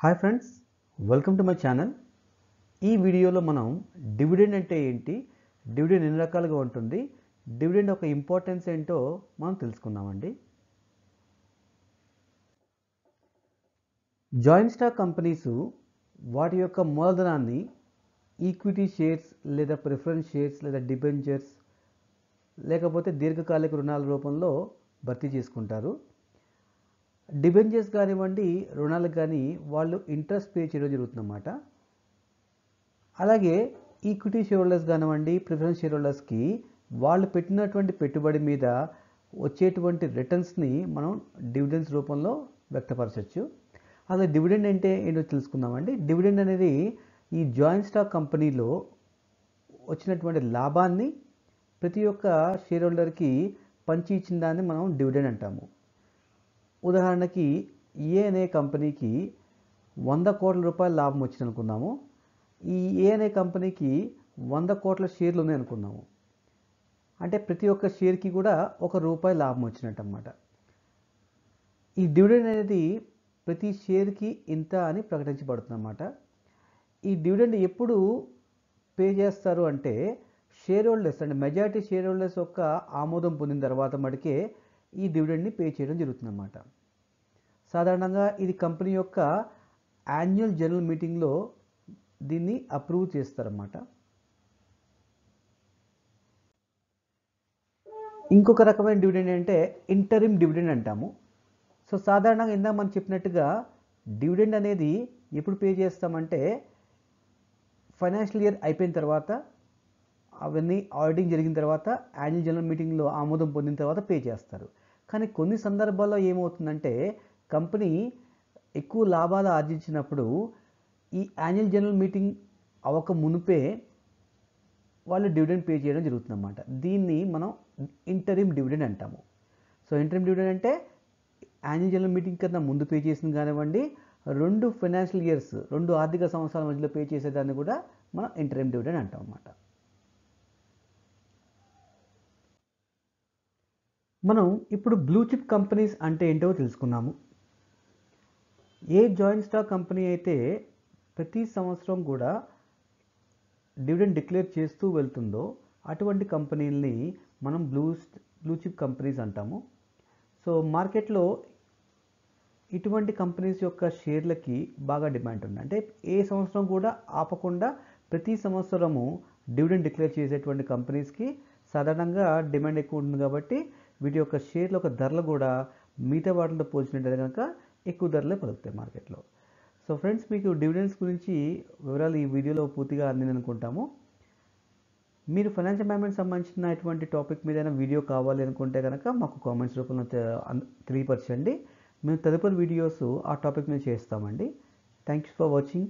Hi friends welcome to my channel. ఈ వీడియోలో మనం డివిడెండ్ అంటే ఏంటి డివిడెండ్ ఎన్ని రకాలుగా ఉంటుంది డివిడెండ్ ఒక ఇంపార్టెన్స్ ఏంటో మనం తెలుసుకుందామండి. జాయింట్ స్టాక్ కంపెనీస్ వాటి యొక్క మూలధనాన్ని ఈక్విటీ షేర్స్ లేదా ప్రిఫరెన్స్ షేర్స్ లేదా డిబెంచర్స్ లేకపోతే దీర్ఘకాలిక రుణాల రూపంలో భర్తీ చేసుకుంటారు. డిబెంచర్స్ కానివ్వండి రుణాలకు కానీ వాళ్ళు ఇంట్రెస్ట్ పే చేయడం జరుగుతుందన్నమాట. అలాగే ఈక్విటీ షేర్ హోల్డర్స్ కానివ్వండి ప్రిఫరెన్స్ షేర్ హోల్డర్స్కి వాళ్ళు పెట్టినటువంటి పెట్టుబడి మీద వచ్చేటువంటి రిటర్న్స్ని మనం డివిడెండ్స్ రూపంలో వ్యక్తపరచవచ్చు అసలు డివిడెండ్ అంటే ఏంటో తెలుసుకుందామండి. డివిడెండ్ అనేది ఈ జాయింట్ స్టాక్ కంపెనీలో వచ్చినటువంటి లాభాన్ని ప్రతి ఒక్క షేర్ హోల్డర్కి పంచి ఇచ్చిన దాన్ని మనం డివిడెండ్ అంటాము. ఉదాహరణకి ఏ అనే కంపెనీకి వంద కోట్ల రూపాయల లాభం వచ్చింది అనుకుందాము. ఈ ఏ అనే కంపెనీకి వంద కోట్ల షేర్లు ఉన్నాయి అనుకుందాము. అంటే ప్రతి ఒక్క షేర్కి కూడా ఒక రూపాయి లాభం వచ్చినట్టు అనమాట ఈ డివిడెండ్ అనేది ప్రతి షేర్కి ఇంత అని ప్రకటించబడుతుంది అన్నమాట ఈ డివిడెండ్ ఎప్పుడు పే చేస్తారు అంటే షేర్ హోల్డర్స్ అంటే మెజారిటీ షేర్ హోల్డర్స్ యొక్క ఆమోదం పొందిన తర్వాత మటుకే ఈ డివిడెండ్ని పే చేయడం జరుగుతుందన్నమాట. సాధారణంగా ఇది కంపెనీ యొక్క యాన్యువల్ జనరల్ మీటింగ్లో దీన్ని అప్రూవ్ చేస్తారన్నమాట. ఇంకొక రకమైన డివిడెండ్ అంటే ఇంటరిమ్ డివిడెండ్ అంటాము. సో సాధారణంగా ఇందాక మనం చెప్పినట్టుగా డివిడెండ్ అనేది ఎప్పుడు పే చేస్తామంటే ఫైనాన్షియల్ ఇయర్ అయిపోయిన తర్వాత అవన్నీ ఆడిటింగ్ జరిగిన తర్వాత యాన్యువల్ జనరల్ మీటింగ్లో ఆమోదం పొందిన తర్వాత పే చేస్తారు. కానీ కొన్ని సందర్భాల్లో ఏమవుతుందంటే కంపెనీ ఎక్కువ లాభాలు ఆర్జించినప్పుడు ఈ యాన్యువల్ జనరల్ మీటింగ్ అవ్వక మునిపే వాళ్ళు డివిడెండ్ పే చేయడం జరుగుతుందన్నమాట. దీన్ని మనం ఇంటరిమ్ డివిడెండ్ అంటాము. సో ఇంటరిమ్ డివిడెండ్ అంటే యాన్యువల్ జనరల్ మీటింగ్ కన్నా ముందు పే చేసింది కానివ్వండి రెండు ఫైనాన్షియల్ ఇయర్స్ రెండు ఆర్థిక సంవత్సరాల మధ్యలో పే చేసేదాన్ని కూడా మనం ఇంటరిమ్ డివిడెండ్ అంటాం అన్నమాట మనం ఇప్పుడు బ్లూ చిప్ కంపెనీస్ అంటే ఏంటో తెలుసుకున్నాము. ఏ జాయింట్ స్టాక్ కంపెనీ అయితే ప్రతి సంవత్సరం కూడా డివిడెండ్ డిక్లేర్ చేస్తూ వెళ్తుందో అటువంటి కంపెనీలని మనం బ్లూ బ్లూ చిప్ కంపెనీస్ అంటాము. సో మార్కెట్లో ఇటువంటి కంపెనీస్ యొక్క షేర్లకి బాగా డిమాండ్ ఉంది. అంటే ఏ సంవత్సరం కూడా ఆపకుండా ప్రతి సంవత్సరము డివిడెండ్ డిక్లేర్ చేసేటువంటి కంపెనీస్కి సాధారణంగా డిమాండ్ ఎక్కువ ఉంటుంది కాబట్టి వీటి యొక్క షేర్ల యొక్క ధరలు కూడా మిగతా వాటితో పోల్చినట్టయితే కనుక ఎక్కువ ధరలే పలుకుతాయి మార్కెట్లో సో ఫ్రెండ్స్ మీకు డివిడెండ్స్ గురించి వివరాలు ఈ వీడియోలో పూర్తిగా అందింది అనుకుంటాము మీరు ఫైనాన్షియల్ మేనేజ్మెంట్ సంబంధించిన ఎటువంటి టాపిక్ మీద వీడియో కావాలి అనుకుంటే కనుక మాకు కామెంట్స్ రూపంలో తెలియపరచండి. మేము తదుపరి వీడియోస్ ఆ టాపిక్ మీద చేస్తామండి. Thank you for watching